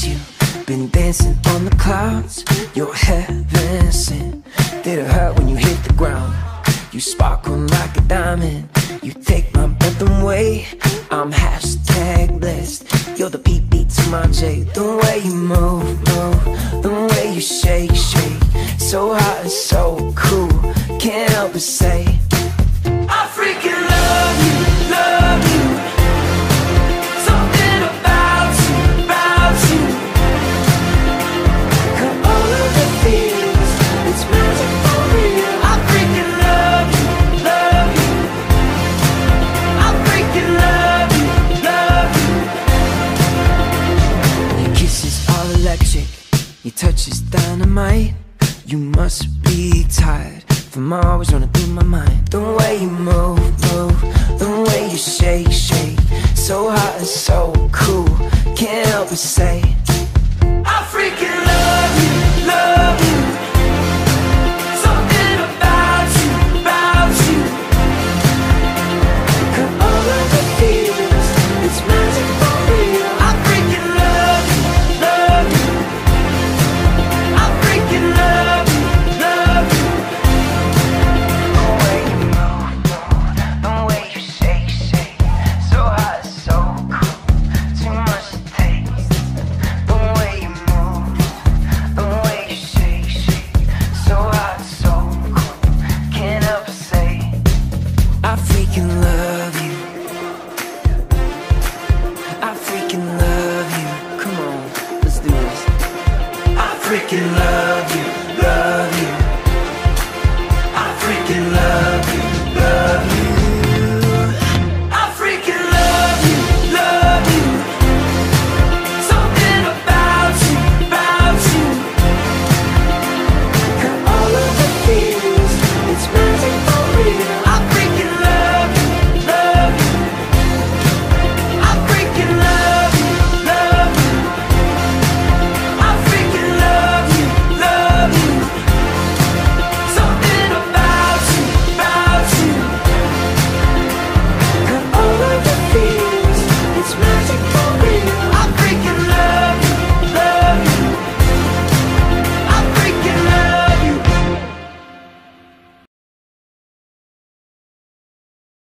met you. Been dancing on the clouds, you're heaven sent. Did it hurt when you hit the ground? You sparkle like a diamond. You take my breath away. I'm hashtag blessed. You're the beat to my J. The way you move, move, the way you shake, shake. So hot and so cool. Can't help but say, electric, your touch is dynamite. You must be tired from always running through my mind. The way you move, move, the way you shake, shake. So hot and so cool, can't help but say, freaking love